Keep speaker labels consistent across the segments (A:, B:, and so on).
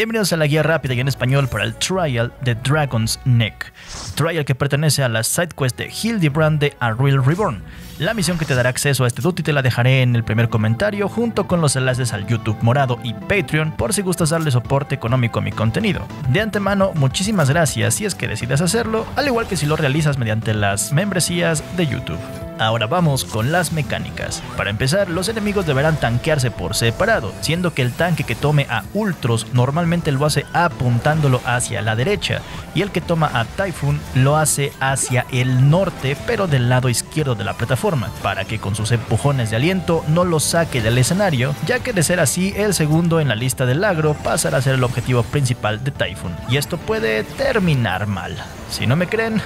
A: Bienvenidos a la guía rápida y en español para el Trial de Dragon's Neck. Trial que pertenece a la sidequest de Hildebrand de Unreal Reborn. La misión que te dará acceso a este duty te la dejaré en el primer comentario junto con los enlaces al YouTube morado y Patreon por si gustas darle soporte económico a mi contenido. De antemano, muchísimas gracias si es que decides hacerlo, al igual que si lo realizas mediante las membresías de YouTube. Ahora vamos con las mecánicas. Para empezar, los enemigos deberán tanquearse por separado, siendo que el tanque que tome a Ultros normalmente lo hace apuntándolo hacia la derecha, y el que toma a Typhoon lo hace hacia el norte, pero del lado izquierdo de la plataforma, para que con sus empujones de aliento no lo saque del escenario, ya que de ser así, el segundo en la lista del agro pasará a ser el objetivo principal de Typhoon, y esto puede terminar mal. Si no me creen...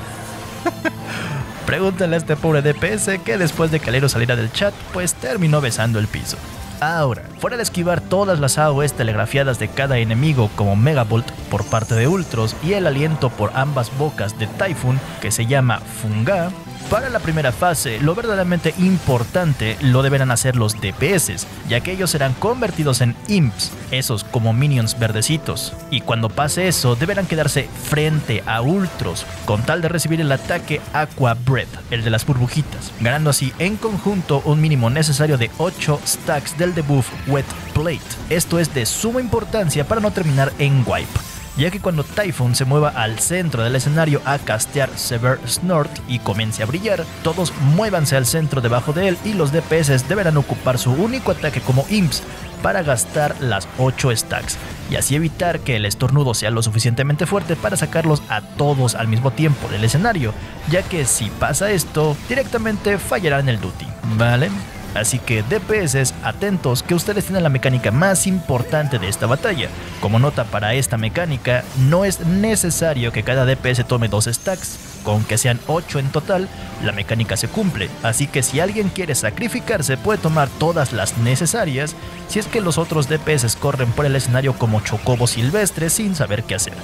A: Pregúntale a este pobre DPS que después de que Alero saliera del chat, pues terminó besando el piso. Ahora, fuera de esquivar todas las AOEs telegrafiadas de cada enemigo como Megavolt por parte de Ultros y el aliento por ambas bocas de Typhoon que se llama Funga, para la primera fase, lo verdaderamente importante lo deberán hacer los DPS, ya que ellos serán convertidos en imps, esos como minions verdecitos. Y cuando pase eso, deberán quedarse frente a Ultros, con tal de recibir el ataque Aqua Breath, el de las burbujitas, ganando así en conjunto un mínimo necesario de 8 stacks del debuff Wet Plate. Esto es de suma importancia para no terminar en wipe ya que cuando Typhoon se mueva al centro del escenario a castear Sever Snort y comience a brillar, todos muévanse al centro debajo de él y los DPS deberán ocupar su único ataque como imps para gastar las 8 stacks y así evitar que el estornudo sea lo suficientemente fuerte para sacarlos a todos al mismo tiempo del escenario, ya que si pasa esto, directamente fallarán el duty, ¿vale? Así que DPS, atentos que ustedes tienen la mecánica más importante de esta batalla. Como nota para esta mecánica, no es necesario que cada DPS tome dos stacks. Con que sean 8 en total, la mecánica se cumple. Así que si alguien quiere sacrificarse, puede tomar todas las necesarias si es que los otros DPS corren por el escenario como chocobos silvestres sin saber qué hacer.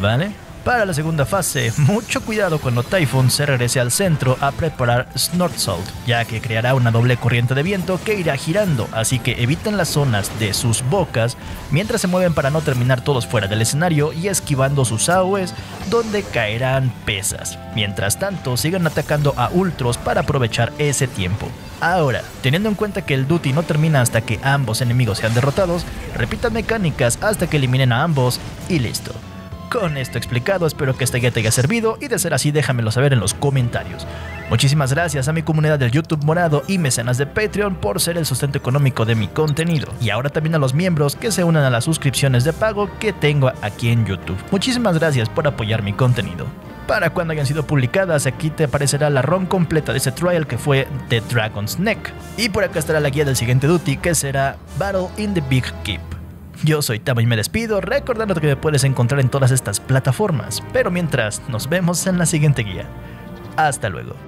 A: ¿Vale? Para la segunda fase, mucho cuidado cuando Typhoon se regrese al centro a preparar Snortsault, ya que creará una doble corriente de viento que irá girando, así que eviten las zonas de sus bocas mientras se mueven para no terminar todos fuera del escenario y esquivando sus AOEs donde caerán pesas. Mientras tanto, sigan atacando a Ultros para aprovechar ese tiempo. Ahora, teniendo en cuenta que el duty no termina hasta que ambos enemigos sean derrotados, repitan mecánicas hasta que eliminen a ambos y listo. Con esto explicado, espero que esta guía te haya servido y de ser así déjamelo saber en los comentarios. Muchísimas gracias a mi comunidad del YouTube morado y mecenas de Patreon por ser el sustento económico de mi contenido. Y ahora también a los miembros que se unan a las suscripciones de pago que tengo aquí en YouTube. Muchísimas gracias por apoyar mi contenido. Para cuando hayan sido publicadas, aquí te aparecerá la ROM completa de ese trial que fue The Dragon's Neck. Y por acá estará la guía del siguiente duty que será Battle in the Big Keep. Yo soy Tamo y me despido, recordándote que me puedes encontrar en todas estas plataformas. Pero mientras, nos vemos en la siguiente guía. Hasta luego.